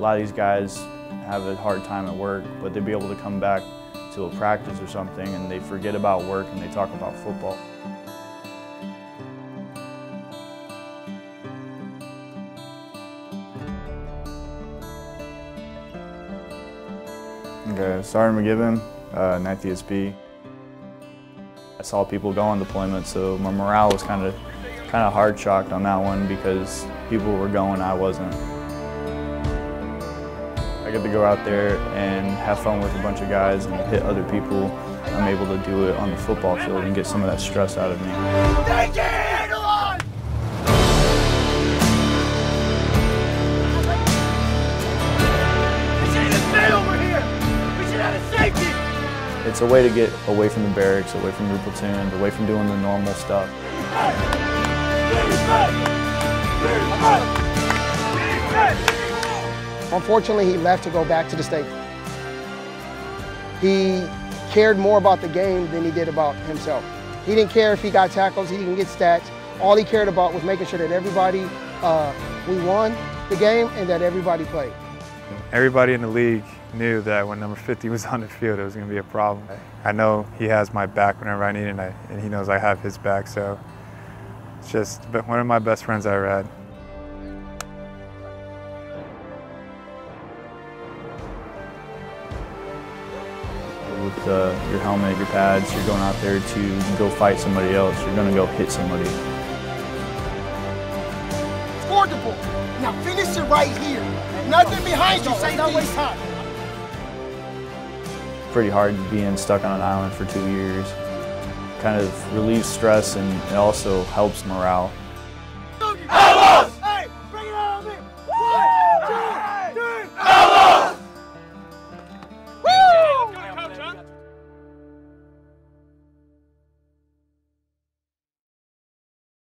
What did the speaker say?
lot of these guys have a hard time at work, but they'd be able to come back to a practice or something and they forget about work and they talk about football. Okay, Sergeant Macgibbon, uh, 9th ESB. I saw people go on deployment, so my morale was kind of kind of hard shocked on that one because people were going, I wasn't. I get to go out there and have fun with a bunch of guys and hit other people. I'm able to do it on the football field and get some of that stress out of me. It's a way to get away from the barracks, away from your platoon, away from doing the normal stuff. Unfortunately, he left to go back to the state. He cared more about the game than he did about himself. He didn't care if he got tackles, he didn't get stats. All he cared about was making sure that everybody, uh, we won the game and that everybody played. Everybody in the league knew that when number 50 was on the field, it was going to be a problem. I know he has my back whenever I need it, and, he knows I have his back. So it's just one of my best friends I ever had. With uh, your helmet, your pads, you're going out there to go fight somebody else. You're going to go hit somebody. Score the ball. Now finish it right here. Nothing behind you. Say not waste time pretty hard being stuck on an island for two years. Kind of relieves stress and it also helps morale.